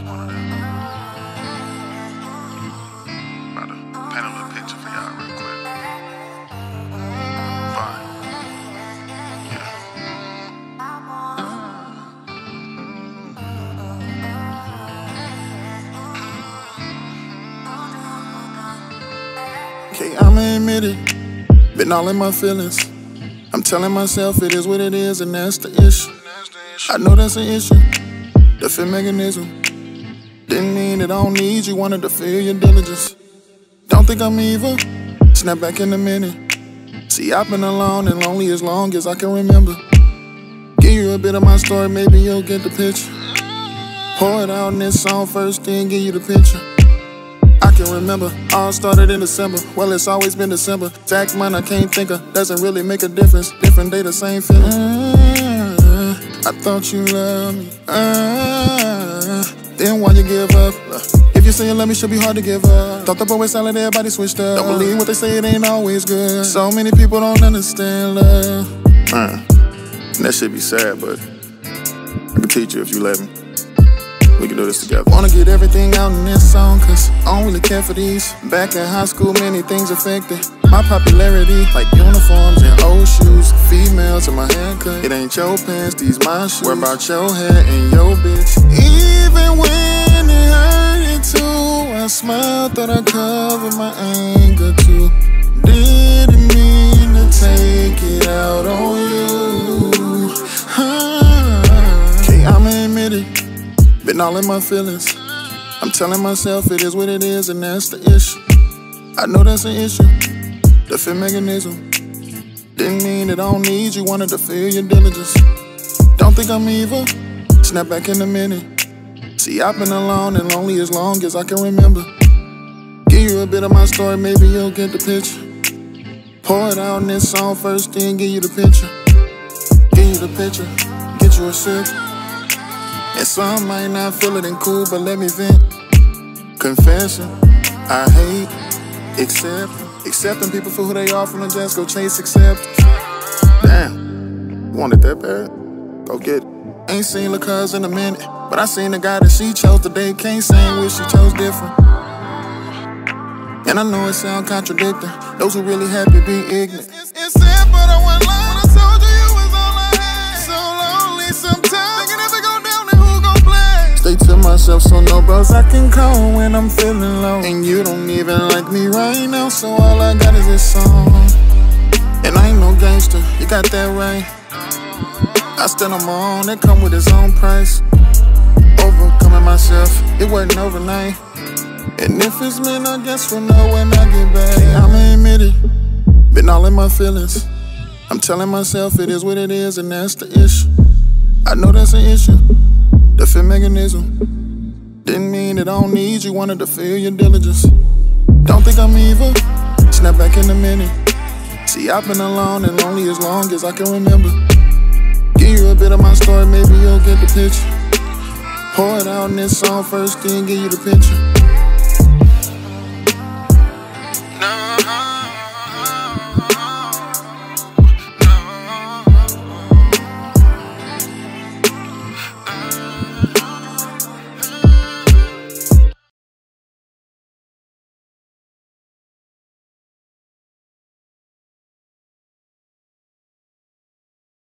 just. About to paint a little picture for y'all real quick. Fine. Yeah. Okay, I'ma admit it. Been all in my feelings. I'm telling myself it is what it is, and that's the issue. I know that's an issue. The fear mechanism. Didn't mean that I don't need you, wanted to feel your diligence. Don't think I'm evil. Snap back in a minute. See, I've been alone and lonely as long as I can remember. Give you a bit of my story, maybe you'll get the picture. Pour it out in this song first, then give you the picture. I can remember, all started in December. Well, it's always been December. Jack man, I can't think of. Doesn't really make a difference. Different day, the same feeling. Uh, I thought you loved me. Uh, then why you give up? If you say you love me, should be hard to give up. Thought the boy was solid, everybody switched up. Don't believe what they say, it ain't always good. So many people don't understand love. Uh, that should be sad, but I can teach you if you let me. We can do this together. Wanna get everything out in this song, cause I don't really care for these. Back in high school, many things affected my popularity, like uniforms and old shoes. Females and my haircut. It ain't your pants, these my shoes. Worry about your hair and your bitch. Even when it hurted too, I smiled, thought I covered my anger too. Didn't mean to take it out on you. Okay, I'ma admit it. Been all in my feelings. I'm telling myself it is what it is, and that's the issue. I know that's an issue. The fear mechanism. Didn't mean that I don't need you, wanted to feel your diligence. Don't think I'm evil. Snap back in a minute. See, I've been alone and lonely as long as I can remember. Give you a bit of my story, maybe you'll get the picture. Pour it out in this song first, then give you the picture. Give you the picture, get you a sip. And some might not feel it and cool, but let me vent. Confession, I hate, accept, accepting people for who they are from the just go chase acceptance. Damn, you wanted that bad? Go get it. Ain't seen La Cuz in a minute, but I seen the guy that she chose today. Can't say wish she chose different. And I know it sound contradicting. Those who really happy be ignorant. Bros I can call when I'm feeling low. And you don't even like me right now, so all I got is this song. And I ain't no gangster, you got that right. I stand on my own, it come with its own price. Overcoming myself, it wasn't overnight. And if it's meant, I guess we'll know when I get back. I'ma admit it, been all in my feelings. I'm telling myself it is what it is, and that's the issue. I know that's an issue. The fear mechanism. Didn't mean that I don't need you, wanted to feel your diligence. Don't think I'm evil. Snap back in a minute. See, I've been alone and lonely as long as I can remember. Give you a bit of my story, maybe you'll get the picture. Pour it out in this song first, then give you the picture.